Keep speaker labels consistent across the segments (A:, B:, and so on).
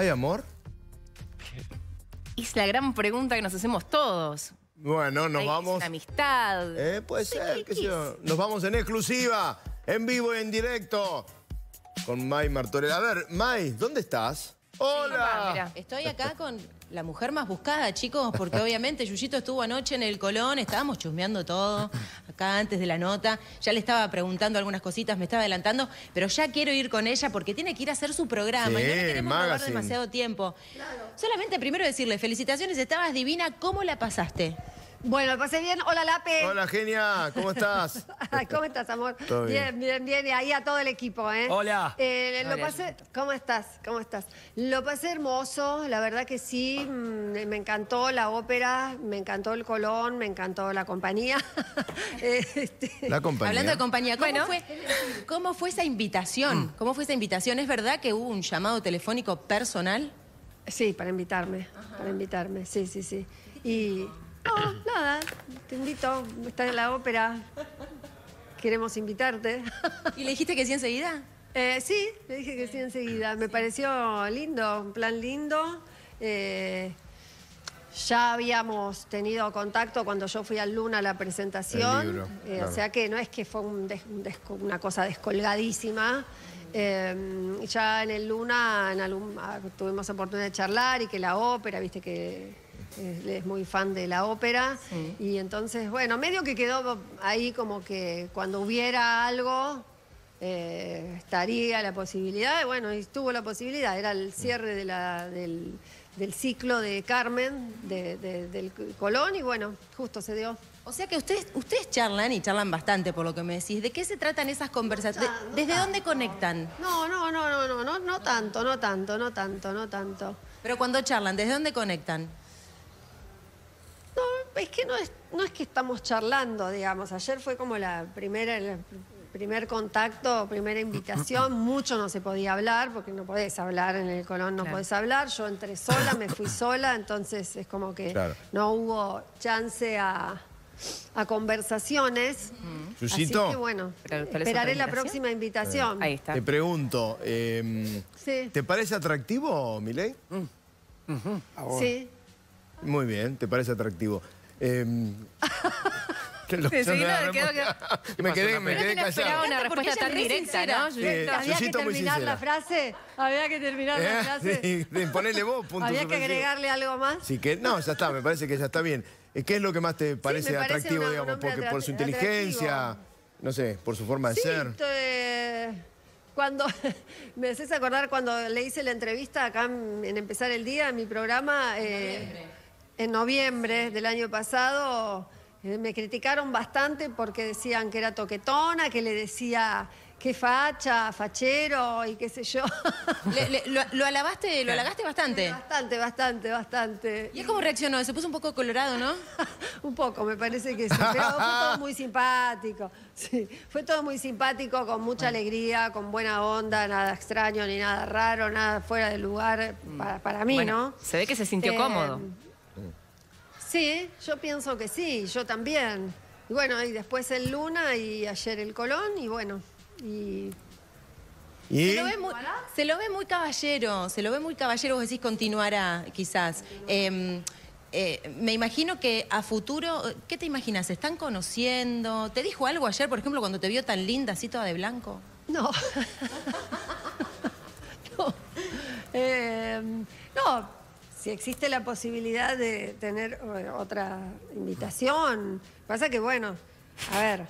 A: ¿Hay amor?
B: Es la gran pregunta que nos hacemos todos.
A: Bueno, nos
B: ¿Hay
A: vamos...
B: una amistad?
A: Eh, puede ser, qué sé yo. Nos vamos en exclusiva, en vivo y en directo, con May Martorell. A ver, May, ¿dónde estás? ¡Hola!
B: Mira.
C: Estoy acá con la mujer más buscada, chicos, porque obviamente Yuyito estuvo anoche en el Colón, estábamos chusmeando todo, acá antes de la nota, ya le estaba preguntando algunas cositas, me estaba adelantando, pero ya quiero ir con ella porque tiene que ir a hacer su programa y no
A: Sí,
C: le queremos robar demasiado tiempo. Solamente primero decirle, felicitaciones, estabas divina, ¿cómo la pasaste?
D: Bueno, pasé bien. Hola, Lape.
A: Hola, genia, ¿cómo estás?
D: ¿Cómo estás, amor?
A: Todo bien.
D: bien, bien, bien. Y ahí a todo el equipo, ¿eh?
E: Hola.
D: Eh, lo
B: Hola,
D: pasé... ¿Cómo estás? ¿Cómo estás? Lo pasé hermoso, la verdad que sí. mm, Me encantó la ópera, me encantó el Colón, me encantó la compañía. Este,
A: La compañía.
C: Hablando de compañía, ¿cómo,
B: Bueno.
C: fue, ¿cómo fue esa invitación? ¿Cómo fue esa invitación? ¿Es verdad que hubo un llamado telefónico personal?
D: Sí, para invitarme, para invitarme, sí, sí, sí. Y no, nada, te invito, estás en la ópera, queremos invitarte.
C: ¿Y le dijiste que sí enseguida?
D: Eh, sí, le dije que sí enseguida. Me pareció lindo, un plan lindo. Eh, ya habíamos tenido contacto cuando yo fui al Luna a la presentación.
A: Libro,
D: Eh,
A: claro.
D: O sea que no es que fue un des- un desco- una cosa descolgadísima. Eh, ya en el Luna en algún- ah, tuvimos oportunidad de charlar y que la ópera, viste que es muy fan de la ópera. Y entonces, bueno, medio que quedó ahí como que cuando hubiera algo, eh, estaría la posibilidad, y bueno, y tuvo la posibilidad, era el cierre de la- del, del ciclo de Carmen, de- de- del Colón, y bueno, justo se dio.
C: O sea que ustedes, ustedes charlan y charlan bastante por lo que me decís. ¿De qué se tratan esas conversaciones? ¿De- ¿Desde dónde conectan?
D: No, no, no, no, no, no, no tanto, no tanto, no tanto, no tanto.
C: Pero cuando charlan, ¿desde dónde conectan?
D: Es que no es, no es que estamos charlando, digamos. Ayer fue como la primera, el primer contacto, primera invitación. Mucho no se podía hablar, porque no podés hablar en el Colón, no
C: Claro.
D: podés hablar. Yo entré sola, me fui sola, entonces es como que
A: Claro.
D: no hubo chance a, a conversaciones. Así
A: Yuyito,
D: que bueno,
B: Pero, ¿cuál es
D: esperaré la próxima invitación.
B: Ahí está.
A: te pregunto, eh,
D: Sí,
A: ¿te parece atractivo, Milei?
D: sí.
A: Muy bien, ¿te parece atractivo? Eh, que lo-
B: Sí, sí,
A: yo
B: no, quedó-
A: me quedé, me quedé
B: que no esperaba
A: callado.
B: una
C: Porque
B: respuesta
C: ella
B: tan
C: es re
B: directa,
C: sincera.
B: ¿no?
A: Sí.
B: Yuyito?
D: Había que
A: muy
D: terminar
A: sincera.
D: la frase, había que terminar la
A: Eh,
D: frase.
A: sí, sí, ponele vos, punto
D: Había que
A: suspensivo.
D: agregarle algo más.
A: Sí, que no, ya está, me parece que ya está bien. Eh, ¿Qué es lo que más te parece, atractivo,
D: una- un
A: digamos?
D: hombre
A: Porque por su
D: atractivo.
A: inteligencia, no sé, por su forma de
D: Sí,
A: ser.
D: te- cuando me haces acordar cuando le hice la entrevista acá en, en Empezar el Día, en mi programa, eh, en noviembre del año pasado, eh, me criticaron bastante porque decían que era toquetona, que le decía que facha, fachero y qué sé yo.
C: Le- le- lo, lo alabaste, lo halagaste bastante.
D: bastante, bastante, bastante.
C: ¿Y él cómo reaccionó? Se puso un poco colorado, ¿no?
D: Un poco, me parece que sí. Pero fue todo muy simpático. Sí, fue todo muy simpático, con mucha alegría, con buena onda, nada extraño ni nada raro, nada fuera de lugar para, para mí,
B: Bueno,
D: ¿no?
B: se ve que se sintió
D: Eh,
B: cómodo.
D: Sí, yo pienso que sí, yo también. Y bueno, y después el Luna y ayer el Colón, y bueno, y
A: ¿Y?
C: Se lo, ve muy, se lo ve muy caballero, se lo ve muy caballero, vos decís continuará, quizás. Eh, eh, me imagino que a futuro, ¿qué te imaginas? ¿Se están conociendo? ¿Te dijo algo ayer, por ejemplo, cuando te vio tan linda, así toda de blanco?
D: No. no. Eh, no, si existe la posibilidad de tener eh, otra invitación. Pasa que, bueno, a ver,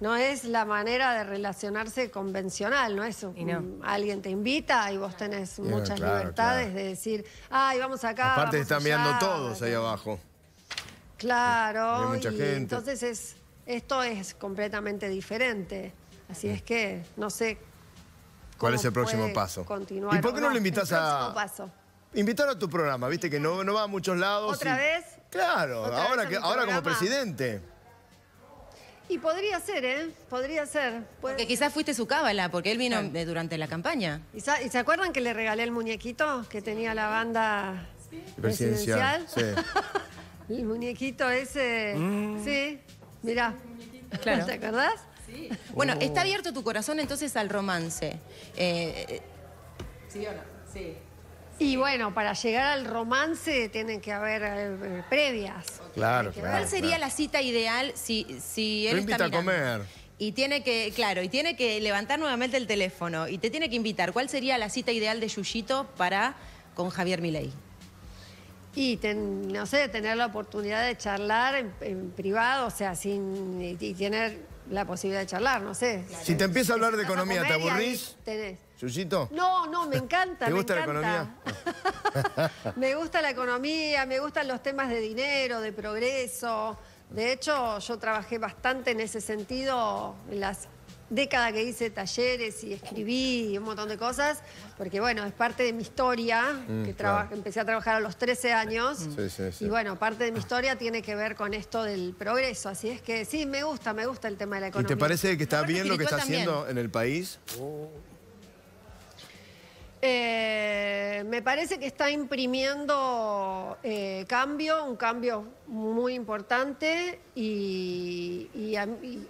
D: no es la manera de relacionarse convencional, no es un-
B: Y no.
D: alguien te invita y vos tenés muchas
A: claro,
D: libertades
A: claro.
D: de decir, ay, vamos acá.
A: Aparte
D: vamos
A: están mirando
D: allá".
A: todos ahí abajo.
D: Claro,
A: Hay mucha
D: y
A: gente.
D: entonces es, esto es completamente diferente. Así es que no sé
A: ¿Cuál es el próximo paso?
D: Continuar
A: ¿Y por qué no, le invitas
D: el
A: a...
D: próximo paso.
A: Invitar a tu programa, viste que no, no va a muchos lados.
D: ¿Otra
A: y-
D: vez?
A: Claro,
D: ¿Otra
A: ahora,
D: vez
A: que, ahora como presidente.
D: Y podría ser, ¿eh? Podría ser. Puede-
C: Porque quizás fuiste su cábala, porque él vino durante la campaña.
D: ¿Y, se acuerdan que le regalé el muñequito que tenía la banda presidencial?
A: Presidencial, sí.
D: El muñequito ese. Sí, mirá.
B: Claro.
D: ¿Te acordás?
C: Bueno, está abierto tu corazón entonces al romance. Eh, eh, ¿Sí o no? Sí.
D: Y bueno, para llegar al romance tienen que haber eh, previas.
A: Claro, claro.
C: ¿Cuál sería la cita ideal si, si él
A: Lo
C: está
A: invita a comer.
C: Y tiene que, claro, y tiene que levantar nuevamente el teléfono y te tiene que invitar. ¿Cuál sería la cita ideal de Yuyito para con Javier Milei?
D: Y, ten- no sé, tener la oportunidad de charlar en, en privado, o sea, sin y, y tener la posibilidad de charlar, no sé.
A: Si te empieza a hablar de economía, ¿te aburrís?
D: tenés.
A: ¿Yuyito?
D: No, no, me encanta.
A: ¿Te
D: me
A: gusta la
D: encanta. me gusta la economía, me gustan los temas de dinero, de progreso. De hecho, yo trabajé bastante en ese sentido en las décadas que hice talleres y escribí y un montón de cosas, porque bueno, es parte de mi historia,
A: Mm,
D: que
A: claro.
D: empecé a trabajar a los 13 años.
A: Sí, sí, sí.
D: Y bueno, parte de mi historia tiene que ver con esto del progreso, así es que sí, me gusta, me gusta el tema de la
A: ¿Y
D: economía.
A: te parece que está bien lo que está haciendo en el país?
D: Eh, me parece que está imprimiendo eh, cambio, un cambio muy importante y, y a- y-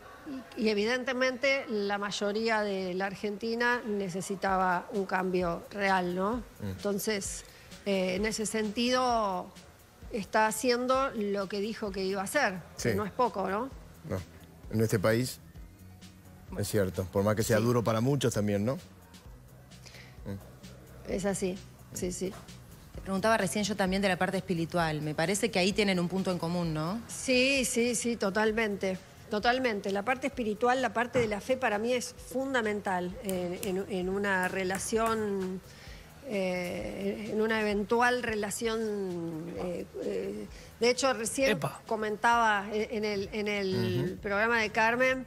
D: y evidentemente la mayoría de la Argentina necesitaba un cambio real, ¿no? Entonces, eh, en ese sentido, está haciendo lo que dijo que iba a hacer, que no es poco, ¿no?
A: No. En este país. Es cierto. Por más que sea duro para muchos también, ¿no?
D: Es así, sí, sí.
C: Te preguntaba recién yo también de la parte espiritual. Me parece que ahí tienen un punto en común, ¿no?
D: Sí, sí, sí, totalmente. Totalmente. La parte espiritual, la parte de la fe para mí es fundamental en, en- en una relación, eh, en una eventual relación. eh, eh, de hecho, recién
E: Epa.
D: comentaba en en el, en el programa de Carmen,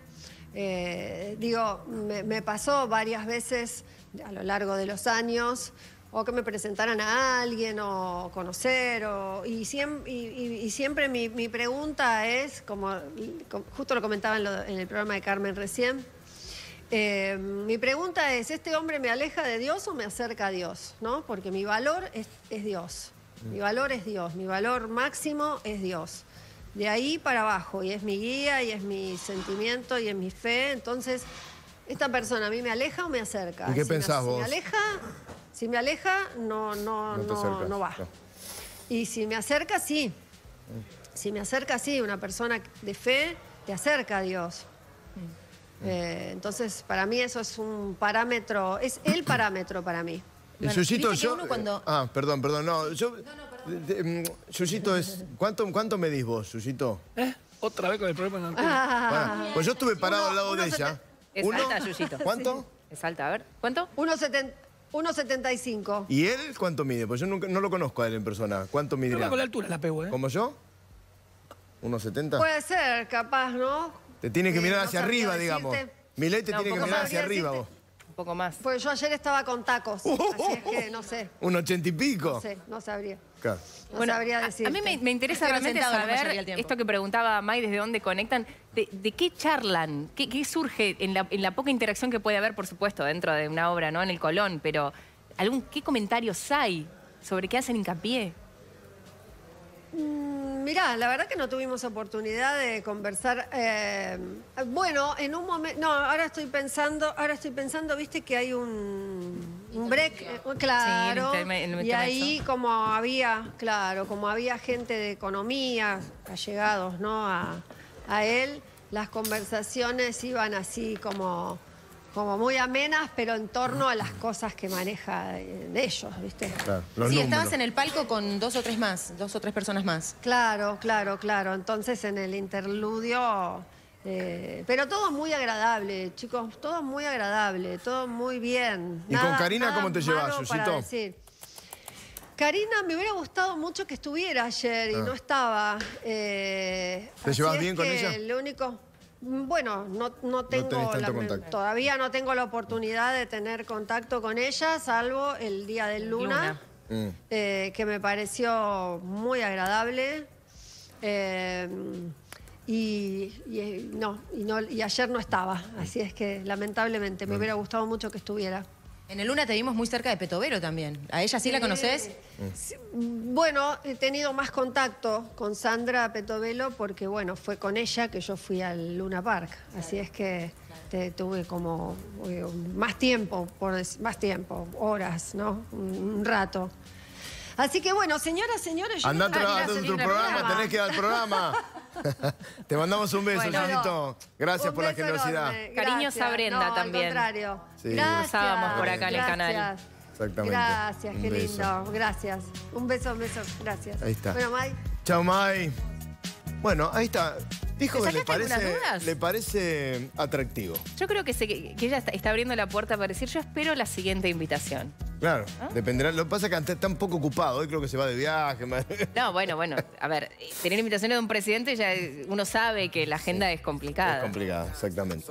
D: eh, digo, me, me pasó varias veces a lo largo de los años, o que me presentaran a alguien, o conocer, o, y, siem- y- siempre mi, pregunta es, como, como justo lo comentaba en, lo- en el programa de Carmen recién, eh, mi pregunta es, ¿este hombre me aleja de Dios o me acerca a Dios? ¿No? Porque mi valor es, es Dios. Mi valor es Dios. Mi valor máximo es Dios. De ahí para abajo. Y es mi guía, y es mi sentimiento, y es mi fe. Entonces, ¿esta persona a mí me aleja o me acerca?
A: ¿Y qué
D: Si me-
A: pensás
D: si
A: vos?
D: Me aleja, si me aleja, no, no,
A: No
D: no, no va.
A: no.
D: Y si me acerca, sí. Si me acerca, sí. Una persona de fe te acerca a Dios. Eh, entonces, para mí eso es un parámetro, es el parámetro para mí.
A: El
C: Bueno,
A: Yuyito, yo.
C: cuando-
A: Ah, perdón, perdón. No, yo. de- mm, Yuyito es. ¿Cuánto, ¿Cuánto medís vos, Yuyito?
E: ¿Eh? Otra vez con el problema en la
D: Ah.
A: Bueno, pues yo estuve parado
D: Uno-
A: al lado de ella.
B: Es
A: Uno-
B: alta, Yuyito.
A: ¿Cuánto?
B: Es alta, a ver. ¿Cuánto?
D: 1,70 1,75.
A: ¿Y él cuánto mide? Pues yo nunca, no lo conozco a él en persona. ¿Cuánto
E: Creo
A: midirá?
E: con la altura la pego, ¿eh?
A: ¿Como yo? ¿1,70?
D: Puede ser, capaz, ¿no?
A: Te tiene que mirar
D: no
A: hacia
D: sabría
A: arriba, digamos.
D: decirte.
A: Milei te
B: No,
A: tiene que
B: poco
A: mirar hacia arriba vos.
B: Un poco más.
D: Pues yo ayer estaba con tacos, así es que no sé,
A: ¿Un ochenta y pico?
D: no sé, no sabría.
A: Claro.
D: No sabría
B: a- mí me, me interesa realmente saber esto que preguntaba May, desde dónde conectan, de, de qué charlan, qué, qué surge en la, en la poca interacción que puede haber, por supuesto, dentro de una obra, ¿no? En el Colón, pero algún, ¿qué comentarios hay sobre qué hacen hincapié?
D: Mm, Mirá, la verdad que no tuvimos oportunidad de conversar. eh, bueno, en un momento, no, ahora estoy pensando, ahora estoy pensando, viste que hay un, un break, eh, claro,
B: Sí, en el interme- en el
D: y ahí como había, claro, como había gente de economía, allegados, ¿no? A, a él, las conversaciones iban así como, como muy amenas, pero en torno a las cosas que maneja de ellos, viste.
A: Claro, los
C: sí,
A: números.
C: estabas en el palco con dos o tres más, dos o tres personas más.
D: Claro, claro, claro. Entonces en el interludio, eh, pero todo muy agradable, chicos, todo muy agradable, todo muy bien.
A: ¿Y con Karina cómo te llevas,
D: decir. Karina, me hubiera gustado mucho que estuviera ayer y no estaba. eh,
A: Ah. ¿Te llevas bien con ella?
D: Lo único, bueno, no, no tengo la- todavía no tengo la oportunidad de tener contacto con ella, salvo el día del Luna
B: Luna.
A: Mm.
D: eh, que me pareció muy agradable. eh, y, y, eh, no, y no, y ayer no estaba, así es que lamentablemente me hubiera gustado mucho que estuviera.
C: En el Luna te vimos muy cerca de Petovero también. ¿A ella sí la conoces?
D: Sí, Bueno, he tenido más contacto con Sandra Petovelo porque, bueno, fue con ella que yo fui al Luna Park. Así es que te- tuve como eh, más tiempo, por más tiempo, horas, ¿no? Un, un rato. Así que bueno, señoras, señores, yo
A: Andá
D: no a
A: tu programa, tenés que ir al programa. Te mandamos un beso,
B: Bueno.
A: Janito. Gracias
D: Un
A: por la generosidad.
B: Cariños a
D: Gracias.
B: Brenda
D: No,
B: también.
D: Al contrario.
A: Sí.
D: Gracias.
B: Cruzábamos por acá en el canal.
D: Gracias.
A: Exactamente.
D: Gracias,
A: Un
D: qué
A: beso.
D: lindo. Gracias. Un beso, un beso. Gracias.
A: Ahí está.
D: Bueno, May.
A: Chao, May. Bueno, ahí está. Dijo
B: ¿Te
A: que le parece, le parece atractivo.
B: Yo creo que, se- que ella está, está abriendo la puerta para decir, yo espero la siguiente invitación.
A: Claro, dependerá. Lo que pasa es que antes está un poco ocupado. Hoy creo que se va de viaje.
B: No, bueno, bueno, a ver, tener invitaciones de un presidente ya uno sabe que la agenda es complicada.
A: Es complicado, exactamente.